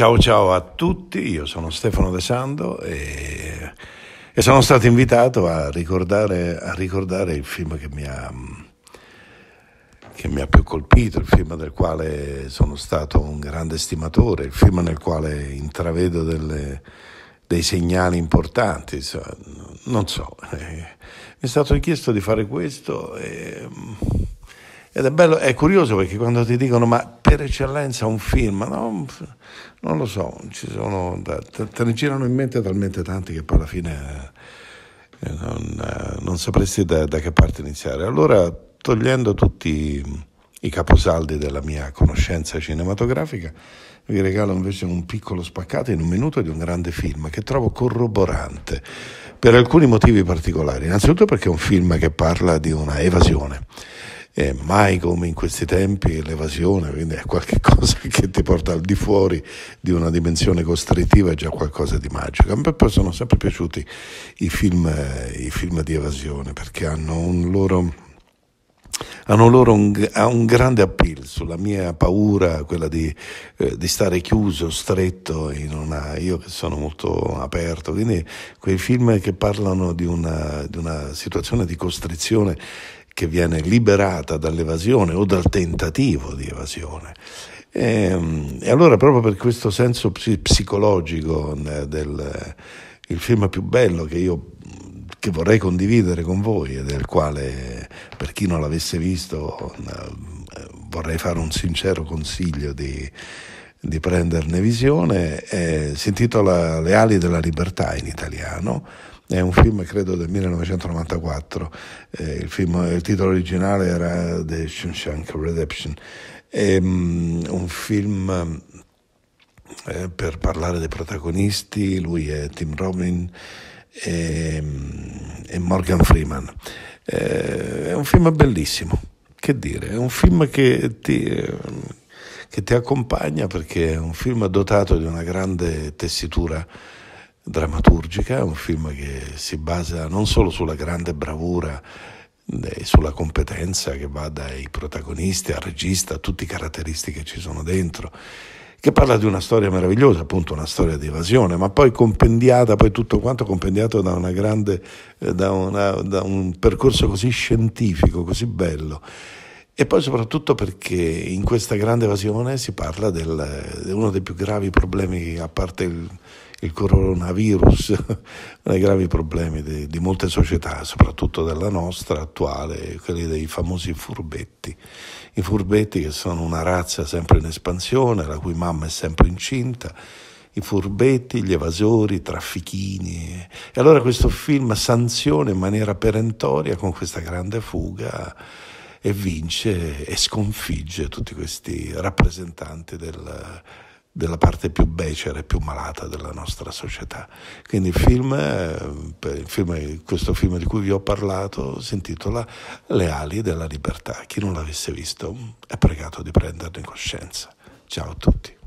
Ciao ciao a tutti, io sono Stefano De Sando e, e sono stato invitato a ricordare, a ricordare, il film che mi, ha, che mi ha più colpito, il film del quale sono stato un grande stimatore, il film nel quale intravedo delle, dei segnali importanti, non so, eh, mi è stato richiesto di fare questo e ed è bello, è curioso perché quando ti dicono ma per eccellenza un film, no, non lo so, sono, te ne girano in mente talmente tanti che poi alla fine eh, non, eh, non, sapresti da, da, che parte iniziare. Allora, togliendo tutti i caposaldi della mia conoscenza cinematografica, vi regalo invece un piccolo spaccato in un minuto di un grande film che trovo corroborante per alcuni motivi particolari. Innanzitutto perché è un film che parla di una evasione eh, mai come in questi tempi l'evasione, quindi è qualcosa che ti porta al di fuori di una dimensione costrittiva, è già qualcosa di magico. A me poi sono sempre piaciuti i film, eh, i film di evasione perché hanno un loro hanno loro un, un, grande appeal sulla mia paura, quella di, eh, di, stare chiuso, stretto, una, io che sono molto aperto, quindi quei film che parlano di una, di una situazione di costrizione che viene liberata dall'evasione o dal tentativo di evasione. E, ehm, e allora proprio per questo senso psicologico eh, del il film più bello che io che vorrei condividere con voi e del quale per chi non l'avesse visto eh, vorrei fare un sincero consiglio di, di prenderne visione, eh, si intitola Le ali della libertà in italiano è un film credo del 1994, eh, il, film, il, titolo originale era The Shawshank Redemption, è um, un film eh, per parlare dei protagonisti, lui è Tim Robin e, e Morgan Freeman. Eh, è un film bellissimo, che dire, è un film che ti, che ti accompagna perché è un film dotato di una grande tessitura drammaturgica, un film che si basa non solo sulla grande bravura e sulla competenza che va dai protagonisti al regista, a tutte le caratteristiche che ci sono dentro, che parla di una storia meravigliosa, appunto una storia di evasione, ma poi compendiata, poi tutto quanto compendiato da, una grande, eh, da, una, da un percorso così scientifico, così bello. E poi soprattutto perché in questa grande evasione si parla di uno dei più gravi problemi, a parte il, il coronavirus, uno dei gravi problemi di, di, molte società, soprattutto della nostra attuale, quelli dei famosi furbetti. I furbetti che sono una razza sempre in espansione, la cui mamma è sempre incinta, i furbetti, gli evasori, i traffichini. E allora questo film sanziona in maniera perentoria con questa grande fuga e vince e sconfigge tutti questi rappresentanti del della parte più becera e più malata della nostra società. Quindi il film, eh, il film, questo film di cui vi ho parlato si intitola Le ali della libertà. Chi non l'avesse visto è pregato di prenderne coscienza. Ciao a tutti.